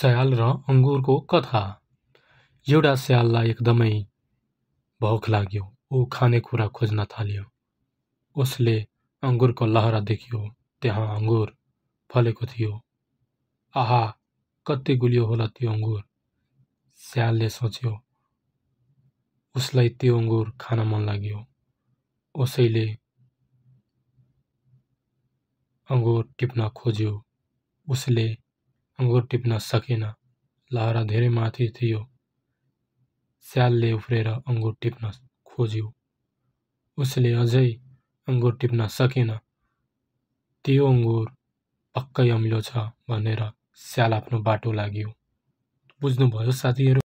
स्याल र अङ्गुरको कथा। एउटा स्याललाई एकदमै भोक लाग्यो। ऊ खानेकुरा खोज्न थाल्यो। उसले अङ्गुरको लहरा देख्यो। त्यहाँ अङ्गुर फलेको थियो। आहा कति गुलियो होला त्यो अङ्गुर? स्यालले सोच्यो। उसलाई त्यो अङ्गुर खान मन लाग्यो। उसैले अङ्गुर टिप्न खोज्यो। उसले अङ्गुर टिप्न सकेन। लहरा धेरै माथि थियो। स्यालले उफ्रेर अङ्गुर टिप्न खोज्यो। उसले अझै अङ्गुर टिप्न सकेन। त्यो अङ्गुर पक्कै अमिलो छ भनेर स्याल आफ्नो बाटो लाग्यो। बुझ्नुभयो साथीहरू?